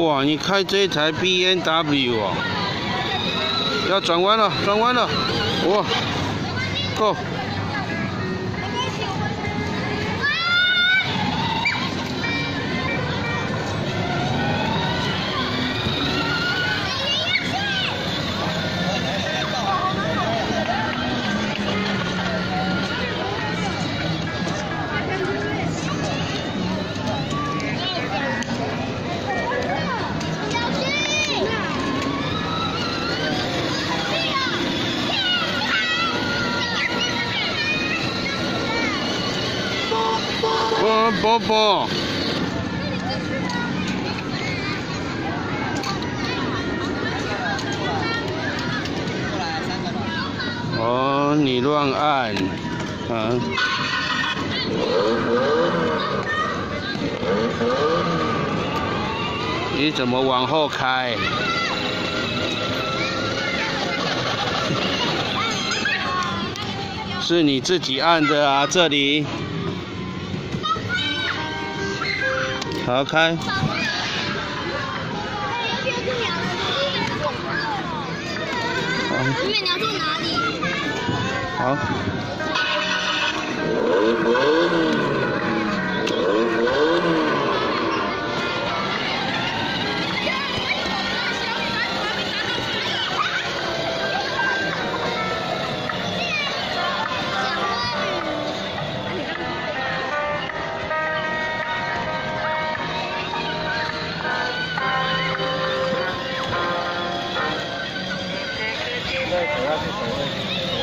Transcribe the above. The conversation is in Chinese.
哇，你开这台 B N W 啊？要转弯了，转弯了，哇，Go！波波，哦，你乱按，啊！你怎么往后开？是你自己按的啊，这里。好开。好。对，主要是水位。